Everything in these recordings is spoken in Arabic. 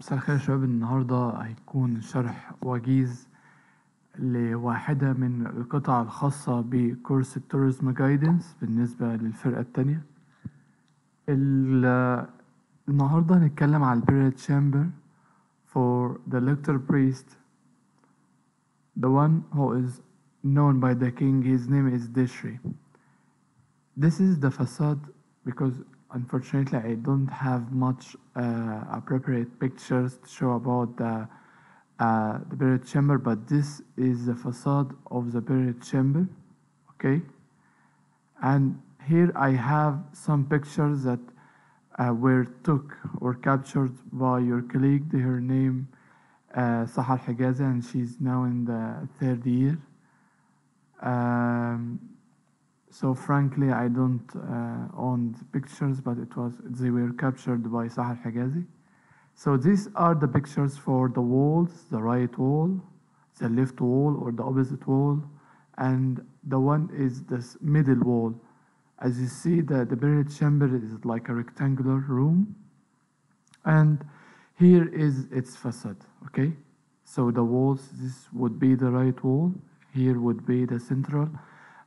مساء الخير يا شباب. النهاردة هيكون شرح وجيز لواحدة من القطع الخاصة بكورس التوريزم جايدنس بالنسبة للفرقة التانية. ال- النهاردة هنتكلم على البيريد chamber for the lector priest the one who is known by the king. His name is Dishri. This is the facade because unfortunately I don't have much uh, appropriate pictures to show about the uh, the buried chamber, but this is the facade of the buried chamber. Okay, and here I have some pictures that uh, were took or captured by your colleague. Her name uh, Sahar Higazi, and she's now in the third year. Um, so frankly, I don't uh, own the pictures, but it was they were captured by Sahar Higazi. So these are the pictures for the walls, the right wall, the left wall or the opposite wall, and the one is this middle wall. As you see, the, the buried chamber is like a rectangular room, and here is its facade, okay? So the walls, this would be the right wall, here would be the central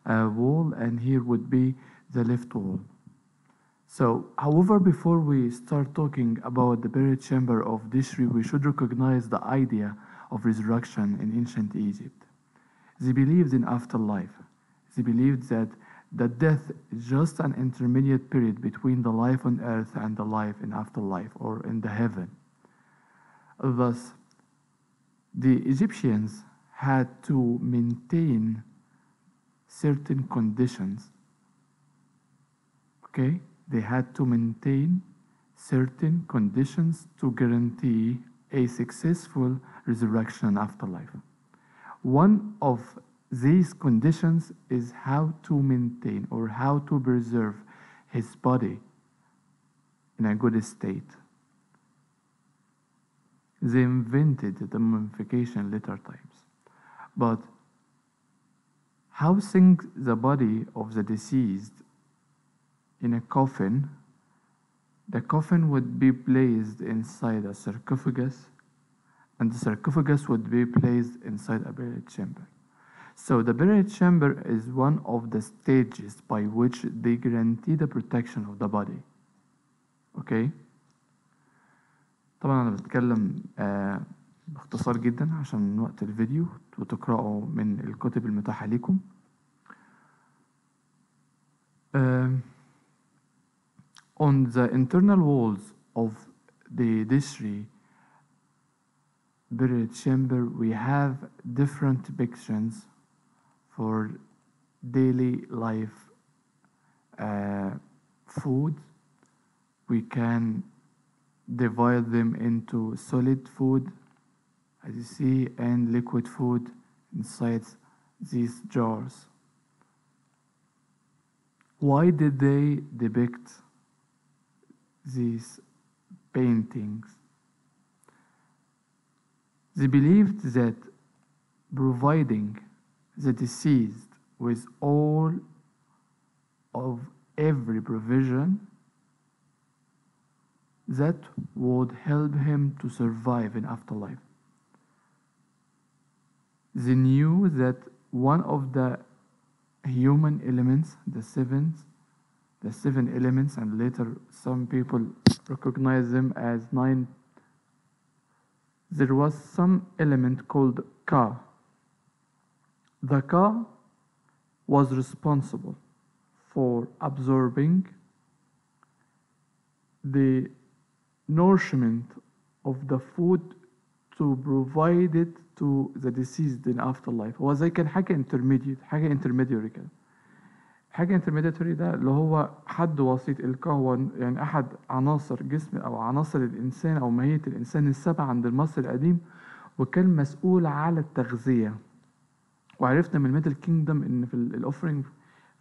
wall, and here would be the left wall. So, however, before we start talking about the buried chamber of Dishri, we should recognize the idea of resurrection in ancient Egypt. They believed in afterlife. They believed that the death is just an intermediate period between the life on earth and the life in afterlife or in the heaven. Thus, the Egyptians had to maintain certain conditions. Okay? They had to maintain certain conditions to guarantee a successful resurrection and afterlife. One of these conditions is how to maintain or how to preserve his body in a good state. They invented the mummification later times. But housing the body of the deceased in a coffin, the coffin would be placed inside a sarcophagus, and the sarcophagus would be placed inside a buried chamber. So, the buried chamber is one of the stages by which they guarantee the protection of the body. Okay? طبعا أنا بتكلم آه باختصار جدا عشان وقت الفيديو وتقرأوا من الكتب المتاحة ليكم. آه on the internal walls of the Dishri buried chamber, we have different depictions for daily life uh, food. We can divide them into solid food, as you see, and liquid food inside these jars. Why did they depict these paintings. They believed that providing the deceased with all of every provision that would help him to survive in afterlife. They knew that one of the human elements, the seventh, the seven elements, and later some people recognize them as nine. There was some element called Ka. The Ka was responsible for absorbing the nourishment of the food to provide it to the deceased in afterlife. هو زي كان حاجة intermediate حاجة intermediary كده. حاجة intermediary ده اللي هو حد وسيط الكا هو يعني أحد عناصر جسم أو عناصر الإنسان أو ماهية الإنسان السبعة عند المصري القديم وكان مسؤول على التغذية. وعرفنا من ال Middle Kingdom إن في ال offering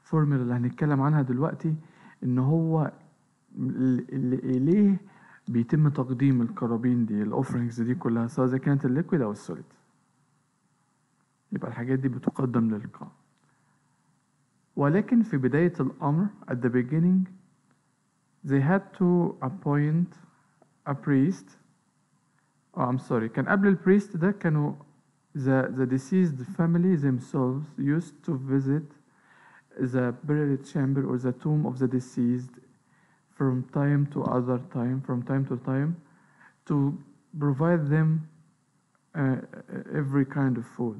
formula اللي هنتكلم عنها دلوقتي إن هو اللي إليه بيتم تقديم القرابين دي ال offerings دي كلها سواء إذا كانت ال liquid أو ال solid. يبقى الحاجات دي بتقدم للكا ولكن في بداية الأمر at the beginning they had to appoint a priest. آه I'm sorry. كان قبل البريست ده كانوا the, the deceased family themselves used to visit the burial chamber or the tomb of the deceased from time to other time from time to time to provide them uh, every kind of food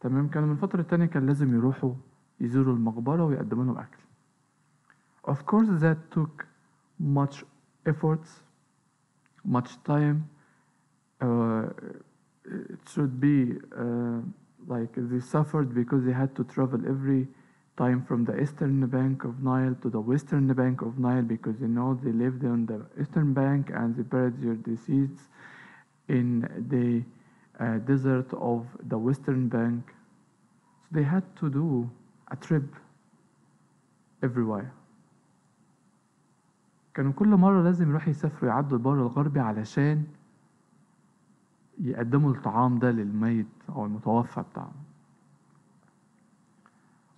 تمام كانوا من فترة تانية كان لازم يروحوا يزوروا المقبرة ويقدموا لهم أكل Of course that took much efforts much time uh, it should be uh, like they suffered because they had to travel every time from the eastern bank of Nile to the western bank of Nile because you know they lived on the eastern bank and they buried their deceased in the uh, desert of the western bank. So they had to do a trip everywhere. كانوا كل مرة لازم يروحوا يسافروا يعدوا البر الغربي علشان يقدموا الطعام ده للميت أو المتوفى بتاعهم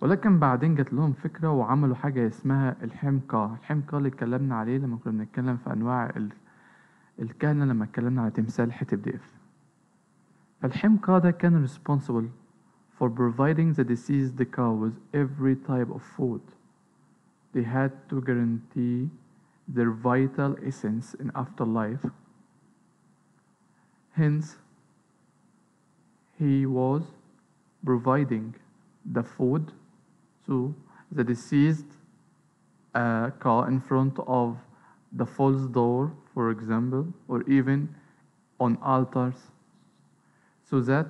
ولكن بعدين جات لهم فكرة وعملوا حاجة اسمها الحمقى الحمقى اللي اتكلمنا عليه لما كنا بنتكلم في أنواع ال- الكهنة لما اتكلمنا على تمثال حتب ديف فالحمقى ده كان responsible for providing the deceased cow with every type of food they had to guarantee their vital essence in afterlife hence he was providing the food to the deceased uh, cow in front of the false door, for example, or even on altars, so that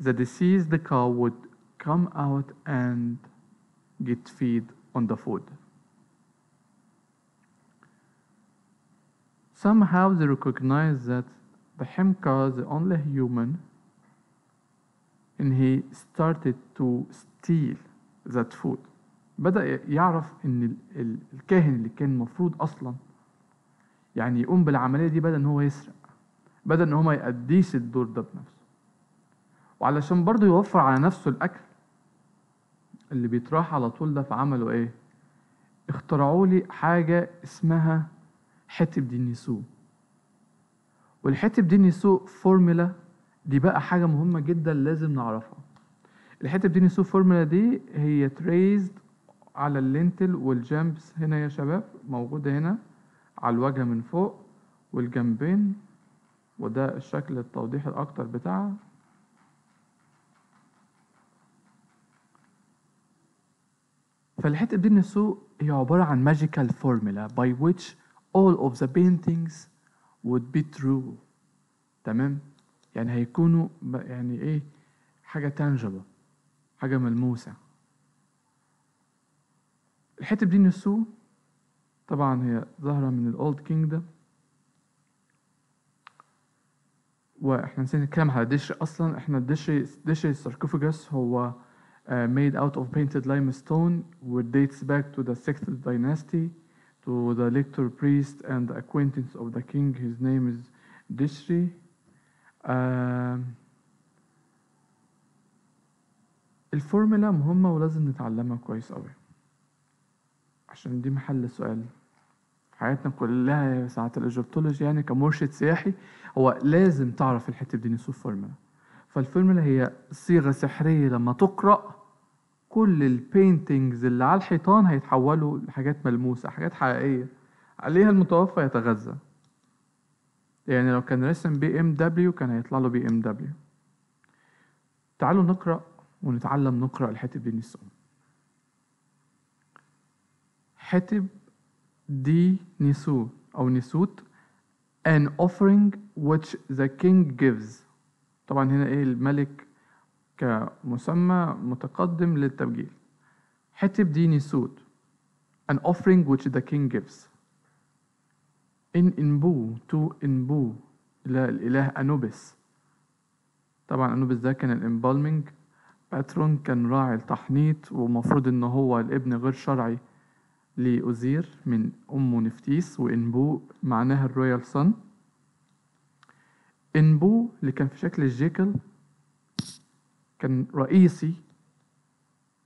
the deceased cow would come out and get feed on the food. Somehow they recognize that the Himka is the only human and he started to steal that food بدأ يعرف ال- الكاهن اللي كان المفروض أصلا يعني يقوم بالعملية دي بدأ إن هو يسرق بدأ إن هو ما يأديش الدور ده بنفسه. وعلشان برضه يوفر على نفسه الأكل اللي بيتراح على طول ده فعملوا إيه؟ اخترعوا لي حاجة اسمها حتب دي نسو والحتب دي النسوء فورمولا دي بقى حاجة مهمة جدا لازم نعرفها. الحتب دي النسوء فورمولا دي هي تريزد على اللينتل والجامبس هنا يا شباب موجودة هنا على الوجه من فوق والجنبين وده الشكل التوضيحي الأكتر بتاعها. فالحتة دي النسوء هي عبارة عن magical formula by which all of the paintings would be true. تمام؟ يعني هيكونوا يعني إيه؟ حاجة tangible. حاجة ملموسة الحتة دي النسوء طبعا هي ظاهرة من الأولد كينجدم وإحنا نسينا نتكلم على دش أصلا إحنا الدش دش الساركوفاجس هو uh, made out of painted limestone which dates back to the sixth dynasty to the lector priest and the acquaintance of the king his name is Dishri um, الفورمولا مهمة ولازم نتعلمها كويس أوي. عشان دي محل سؤال. حياتنا كلها ساعة ال Egyptology يعني كمرشد سياحي هو لازم تعرف الحتب دي نسوف فورمولا. فالفورمولا هي صيغة سحرية لما تقرأ كل ال paintings اللي على الحيطان هيتحولوا لحاجات ملموسة حاجات حقيقية. عليها المتوفى يتغذى. يعني لو كان رسم BMW كان هيطلع له BMW. تعالوا نقرأ ونتعلم نقرأ الحتب دي نسو حتب دي نسو أو نسوت an offering which the king gives. طبعا هنا إيه الملك كمسمى متقدم للتبجيل. حتب دي نسوت an offering which the king gives. in إنبو to إنبو إلى الإله أنوبس طبعا أنوبس ده كان الإمبالمنج باترون كان راعي التحنيط ومفروض إن هو الابن غير شرعي لأوزير من أمه نفتيس وإنبو معناها الرويال صن إنبو اللي كان في شكل الجيكل كان رئيسي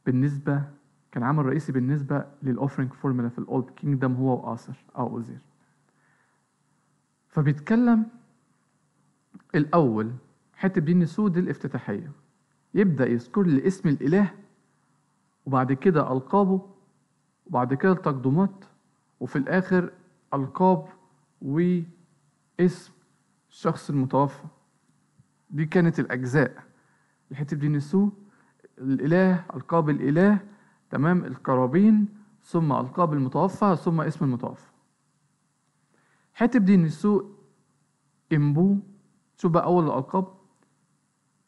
بالنسبة كان عامل رئيسي بالنسبة لل offering formula في ال Old Kingdom هو وآسر أو أوزير. فبيتكلم الأول حتب دي نسو دي الافتتاحية. يبدأ يذكر لي اسم الإله وبعد كده ألقابه وبعد كده التقدمات وفي الآخر ألقاب واسم الشخص المتوفى. دي كانت الأجزاء. الحتب دي نسو. الإله ألقاب الإله تمام القرابين ثم ألقاب المتوفى ثم اسم المتوفى. حتب دي نسو إنبو. شوف بقى أول الألقاب.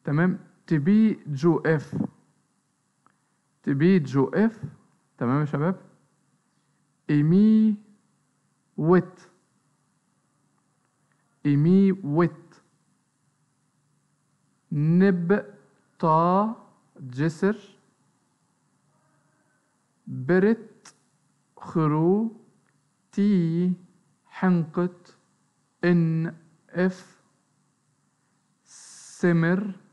تمام. تبي جو اف تبي جو اف تمام يا شباب إيمي ويت إيمي ويت نب طا جسر برت خرو تي حنقت ان اف سمر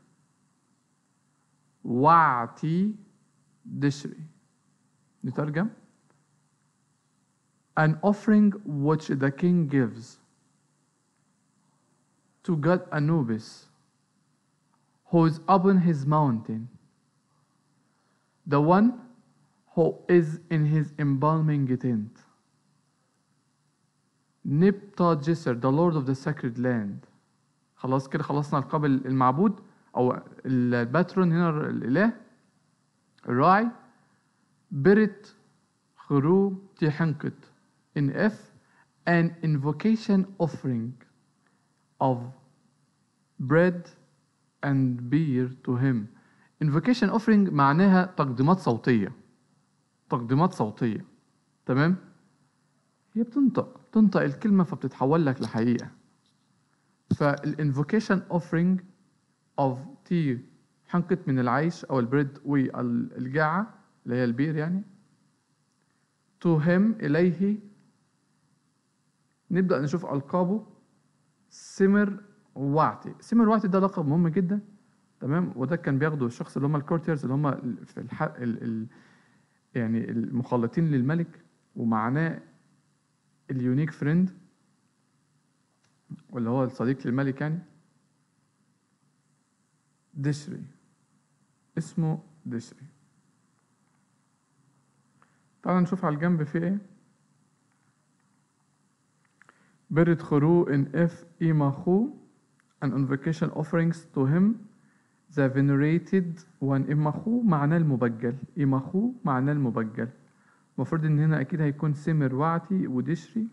وعتي دشري نترجم an offering which the king gives to God Anubis, who is upon his mountain, the one who is in his embalming tent. Nipta Jisr, the Lord of the sacred land. خلاص كده خلصنا القاب المعبود أو الباترون هنا الإله الراعي برت خرو تحنكت in F an invocation offering of bread and beer to him. Invocation offering معناها تقديمات صوتية. تقديمات صوتية. تمام؟ هي بتنطق. بتنطق الكلمة فبتتحول لك لحقيقة. فال invocation offering of تي حنقت من العيش أو ال bread والجعة اللي هي ال beer يعني. To him إليه نبدأ نشوف ألقابه. سمر وعتي. سمر وعتي ده لقب مهم جدا. تمام؟ وده كان بياخده الشخص اللي هم ال courtiers اللي هم في الح... ال... ال... يعني المخالطين للملك ومعناه ال unique friend واللي هو الصديق للملك يعني. دشري. اسمه دشري. تعالوا نشوف على الجنب فيه إيه؟ برت خرو ان اف إيماخو and invocation offerings to him. The venerated one إيماخو معناه المبجل. إيماخو معناه المبجل. المفروض إن هنا أكيد هيكون سمر وعتي ودشري.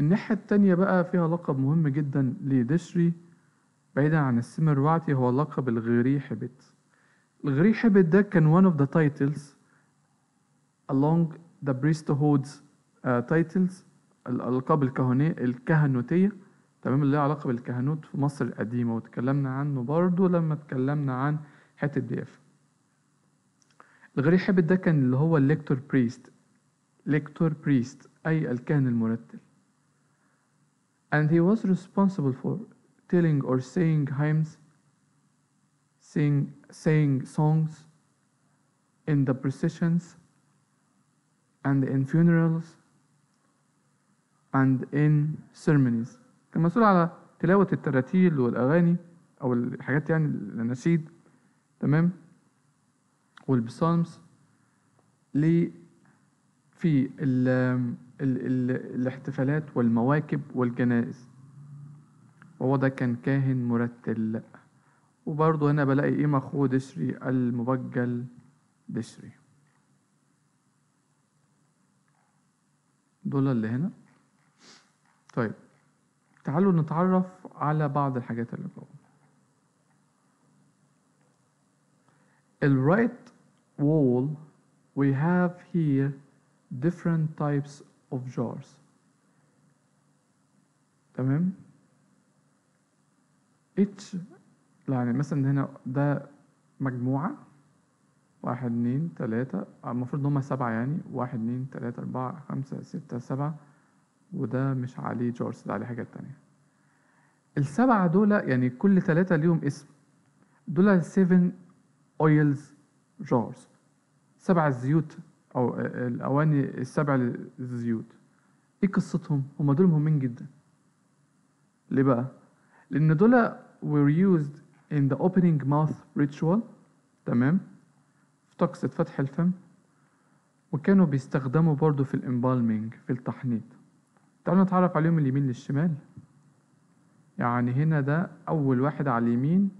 الناحية التانية بقى فيها لقب مهم جدا لدشري بعيدا عن السمر. وعتي هو لقب الغيري حبت. الغيري حبت ده كان one of the titles along the priesthood's uh, titles الألقاب الكهنية الكهنوتية. تمام؟ اللي علاقة بالكهنوت في مصر القديمة. وتكلمنا عنه برضو لما اتكلمنا عن حتة ضيافة الغري حبت ده كان اللي هو ال lector priest lector priest أي الكاهن المرتل. and he was responsible for telling or saying hymns sing, saying songs in the processions and in funerals and in ceremonies كان مسؤول على تلاوة التراتيل والأغاني أو الحاجات يعني الأناشيد تمام والبسالمز ل في ال ال ال الاحتفالات والمواكب والجنائز. وهو ده كان كاهن مرتل. وبرضه هنا بلاقي إيه أخوه دشري المبجل دشري. دول اللي هنا. طيب تعالوا نتعرف على بعض الحاجات اللي جوه. ال right wall we have here different types of jars تمام؟ each يعني مثلا هنا ده مجموعة. واحد اتنين تلاتة. المفروض إن هما سبعة يعني. واحد اتنين تلاتة أربعة خمسة ستة سبعة. وده مش عليه جارز ده عليه حاجات تانية. السبعة دول يعني كل تلاتة ليهم اسم. دول seven oils jars سبع زيوت أو الأواني السبع للزيوت. إيه قصتهم؟ هم دول مهمين جدا. ليه بقى؟ لأن دول were used in the opening mouth ritual تمام؟ في طقس فتح الفم. وكانوا بيستخدموا برضو في الامبالمينج في التحنيط. تعالوا نتعرف عليهم اليمين للشمال. يعني هنا ده أول واحد على اليمين.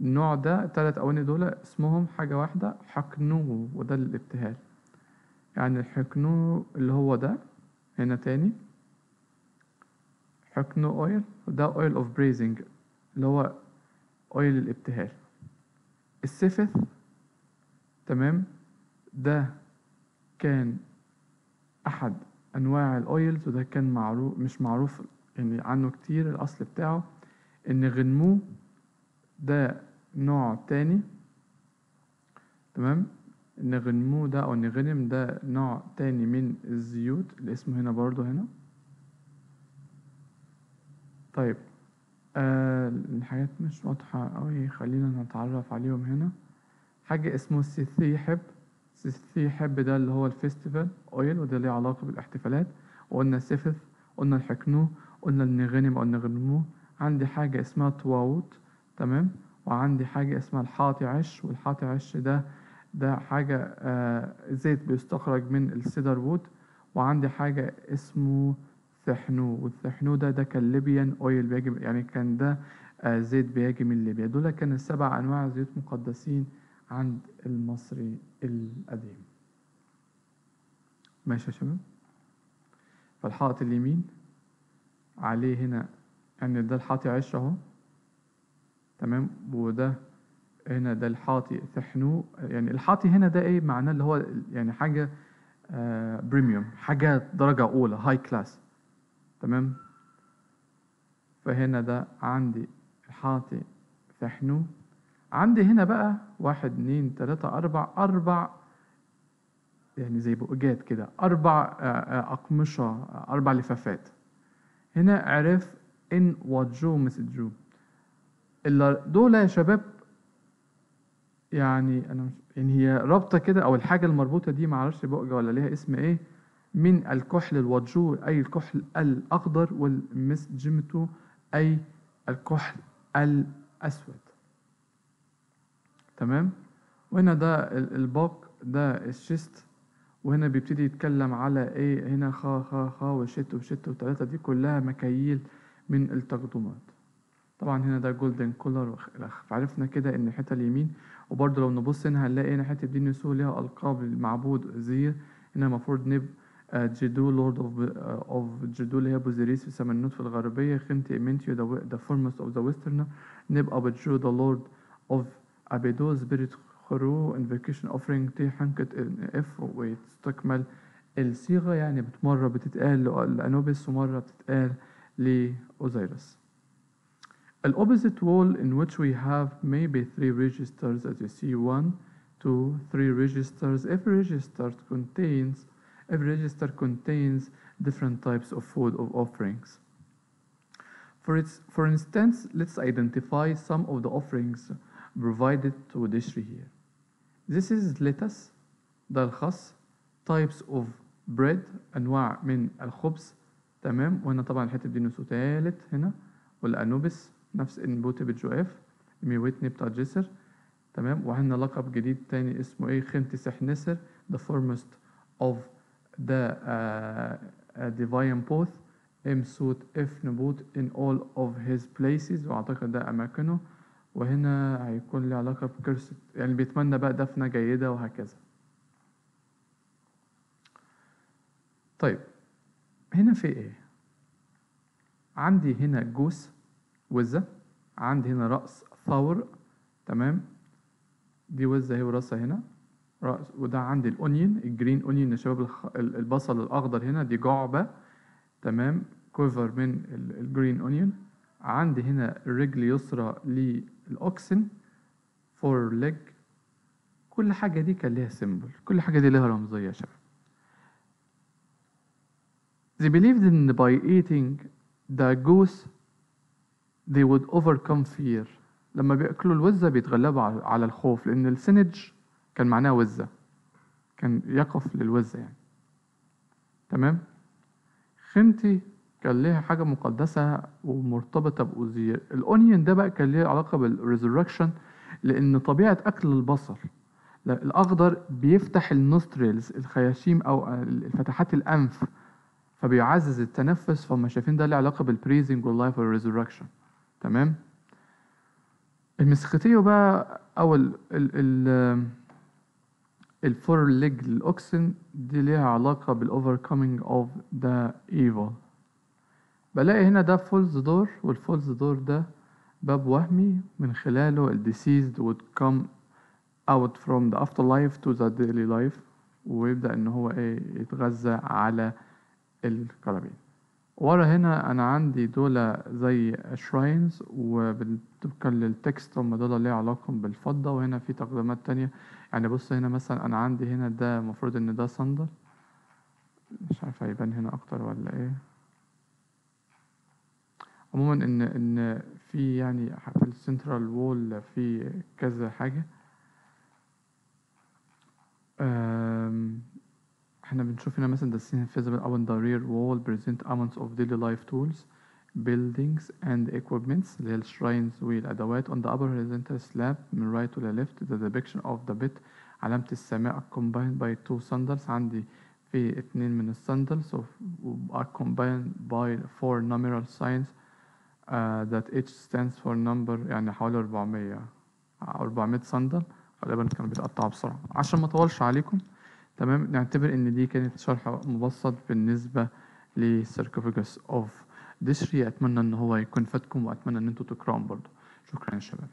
النوع ده التلات أواني دول اسمهم حاجة واحدة حقنو وده الابتهال. يعني الحقنو اللي هو ده هنا تاني. حقنو اويل وده اويل اوف بريزنج اللي هو اويل الابتهال. السفث تمام؟ ده كان أحد أنواع الأويلز وده كان معروف مش معروف يعني عنه كتير الأصل بتاعه إن غنمو ده نوع تاني. تمام؟ إن غنمو ده أو إن غنم ده نوع تاني من الزيوت اللي اسمه هنا برضو هنا. طيب آه الحاجات مش واضحة أوي خلينا نتعرف عليهم هنا. حاجة اسمه السيثيحب السيثيحب ده اللي هو الفيستيفال أويل وده ليه علاقة بالاحتفالات. وقلنا السفث قلنا الحكنو قلنا النغنم أو النغنمو عندي حاجة اسمها طواوت تمام؟ وعندي حاجة اسمها الحاطي عش والحاطي عش ده ده حاجة آه زيت بيستخرج من السيدر وود. وعندي حاجة اسمه ثحنو. والثحنو ده ده كان ليبيان أويل بيجي يعني كان ده آه زيت بيجي من ليبيا. دول كان السبع أنواع زيوت مقدسين عند المصري القديم. ماشي يا شباب؟ فالحائط اليمين عليه هنا يعني ده الحاطي عش أهو. تمام؟ وده هنا ده الحاطي ثحنو يعني الحاطي هنا ده إيه؟ معناه اللي هو يعني حاجة آه بريميوم حاجة درجة أولى هاي كلاس تمام؟ فهنا ده عندي الحاطي ثحنو. عندي هنا بقى واحد اتنين تلاتة أربع أربع يعني زي بقجات كده أربع أقمشة أربع لفافات. هنا عرف إن وجو مسجو دول يا شباب يعني مش يعني هي رابطة كده أو الحاجة المربوطة دي معرفش بقجة ولا ليها اسم إيه من الكحل الوجو أي الكحل الأخضر والمسجمتو أي الكحل الأسود. تمام؟ وهنا ده الباق ده الشيست. وهنا بيبتدي يتكلم على إيه هنا خا خا خا وشت وشت وتلاتة دي كلها مكاييل من التقدمات. طبعا هنا ده جولدن كولر فعرفنا كده إن الحته اليمين وبرضه لو نبص هنا هنلاقي هنا حتة دي نسو ليها ألقاب المعبود زير هنا المفروض نب جدو لورد اوف اوف جدو اللي هي بوزيريس في سمنوت في الغربية خنتي امنتيو ذا فورمست اوف ذا ويسترن نبقى بجو ذا لورد اوف أبيدو سبيريت خرو انفيكيشن اوفرينج تي حنكة إف وتستكمل الصيغة يعني مرة بتتقال لأنوبس ومرة بتتقال لأوزيرس The opposite wall in which we have maybe three registers as you see one, two, three registers. Every register contains every register contains different types of food of offerings. For, its, for instance, let's identify some of the offerings provided to this tree here. This is lettuce ده الخس types of bread أنواع من الخبز تمام وهنا طبعا الحتة دي نسو تالت هنا والأنوبس نفس النبوت بالجواف ميوتني بتاع جسر. تمام؟ وهنا لقب جديد تاني اسمه إيه؟ خنتي سحنسر the foremost of the uh, divine both ام سوت اف نبوت in all of his places. وأعتقد ده أماكنه. وهنا هيكون له علاقة بكرسي يعني بيتمنى بقى دفنة جيدة وهكذا. طيب هنا في إيه؟ عندي هنا جوس وزة. عندي هنا رأس ثور تمام؟ دي وزة هي ورأسها هنا. رأس وده عندي الأونيون الجرين أونيون يا شباب. البصل الأخضر هنا دي جعبة تمام؟ كوفر من ال green onion. عندي هنا الرجل يسرى لل oxen foreleg. كل حاجة دي كان ليها symbol كل حاجة دي ليها رمزية يا شباب. They believed in by eating the goose they would overcome fear. لما بيأكلوا الوزة بيتغلبوا على الخوف لأن السنج كان معناه وزة. كان يقف للوزة يعني. تمام؟ خيمتي كان ليها حاجة مقدسة ومرتبطة بأوزير. ال onion ده بقى كان ليه علاقة بال resurrection لأن طبيعة أكل البصل لا، الأخضر بيفتح ال nostrils الخياشيم أو فتحات الأنف فبيعزز التنفس. فهم شايفين ده له علاقة بال breathing وال life وال resurrection تمام؟ المسختيو بقى أو ال ال ال ال foreleg لل oxen دي ليها علاقة بال overcoming of the evil. بلاقي هنا ده false door وال false door ده باب وهمي من خلاله ال deceased would come out from the afterlife to the daily life ويبدأ إن هو إيه يتغذى على القرابين ورا هنا أنا عندي دول زي shrines وطبقا لل text هم دول ليه علاقة بالفضة وهنا في تقديمات تانية. يعني بص هنا مثلا أنا عندي هنا ده المفروض إن ده صندل. مش عارف هيبان هنا أكتر ولا إيه. عموما إن إن في يعني في ال central wall في كذا حاجة. أم، احنا بنشوف هنا مثلا the scene visible on the rear wall present amounts of daily life tools buildings and equipments اللي هي الشراينز والأدوات on the upper horizontal slab من right to the left the depiction of the bit علامة السماء combined by two sandals عندي في اتنين من الساندلز are combined by four numeral signs uh, that each stands for number يعني حوالي 400 400 صندل غالبا كانوا بيتقطعوا بسرعة عشان ما اطولش عليكم تمام؟ نعتبر إن دي كانت شرح مبسط بالنسبة ل sarcophagus of ديشري أتمنى إن هو يكون فاتكم وأتمنى إن أنتوا تقراهم برضه شكرا يا شباب.